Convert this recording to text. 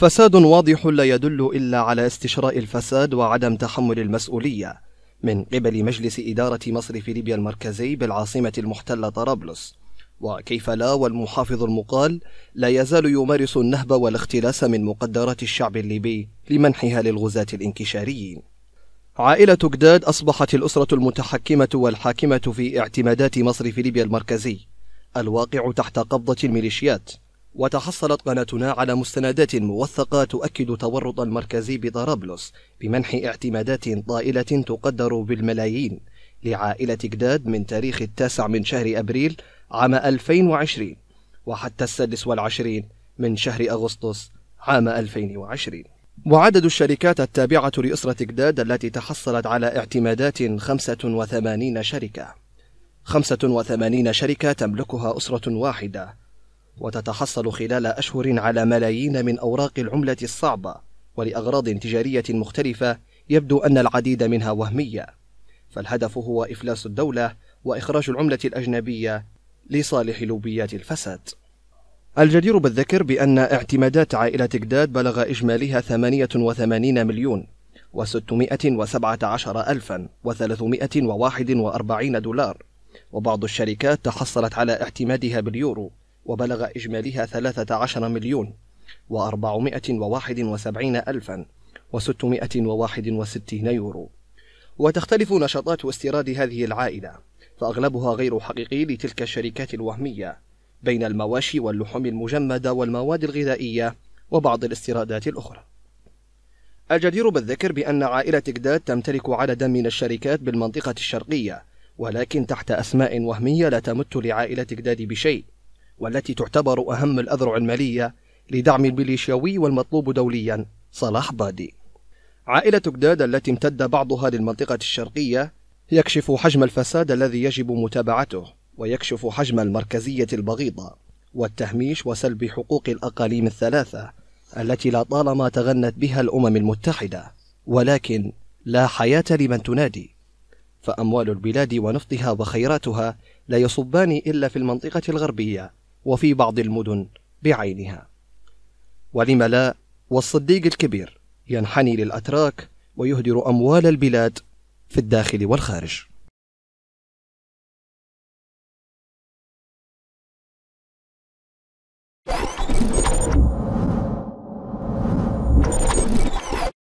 فساد واضح لا يدل إلا على استشراء الفساد وعدم تحمل المسؤولية. من قبل مجلس إدارة مصرف ليبيا المركزي بالعاصمة المحتلة طرابلس. وكيف لا والمحافظ المقال لا يزال يمارس النهب والاختلاس من مقدرات الشعب الليبي لمنحها للغزاة الانكشاريين. عائلة جداد أصبحت الأسرة المتحكمة والحاكمة في اعتمادات مصرف ليبيا المركزي. الواقع تحت قبضة الميليشيات. وتحصلت قناتنا على مستندات موثقة تؤكد تورط المركزي بطرابلس بمنح اعتمادات طائلة تقدر بالملايين لعائلة جداد من تاريخ التاسع من شهر أبريل عام 2020 وحتى السادس والعشرين من شهر أغسطس عام 2020 وعدد الشركات التابعة لأسرة جداد التي تحصلت على اعتمادات 85 شركة. 85 شركة تملكها أسرة واحدة وتتحصل خلال أشهر على ملايين من أوراق العملة الصعبة ولأغراض تجارية مختلفة يبدو أن العديد منها وهمية. فالهدف هو إفلاس الدولة وإخراج العملة الأجنبية لصالح لوبيات الفساد. الجدير بالذكر بأن اعتمادات عائلة جداد بلغ إجمالها 88 مليون و617 ألفا و341 دولار وبعض الشركات تحصلت على اعتمادها باليورو. وبلغ إجمالها 13 مليون و471 ألفا و661 يورو. وتختلف نشاطات استيراد هذه العائلة فأغلبها غير حقيقي لتلك الشركات الوهمية بين المواشي واللحوم المجمدة والمواد الغذائية وبعض الاستيرادات الأخرى. الجدير بالذكر بأن عائلة جداد تمتلك عددا من الشركات بالمنطقة الشرقية ولكن تحت أسماء وهمية لا تمت لعائلة جداد بشيء. والتي تعتبر أهم الأذرع المالية لدعم الميليشياوي والمطلوب دوليا صلاح بادي. عائلة جداد التي امتد بعضها للمنطقة الشرقية يكشف حجم الفساد الذي يجب متابعته ويكشف حجم المركزية البغيضة والتهميش وسلب حقوق الأقاليم الثلاثة التي لا طالما تغنت بها الأمم المتحدة. ولكن لا حياة لمن تنادي. فأموال البلاد ونفطها وخيراتها لا يصبان إلا في المنطقة الغربية. وفي بعض المدن بعينها. ولم لا والصديق الكبير ينحني للأتراك ويهدر أموال البلاد في الداخل والخارج.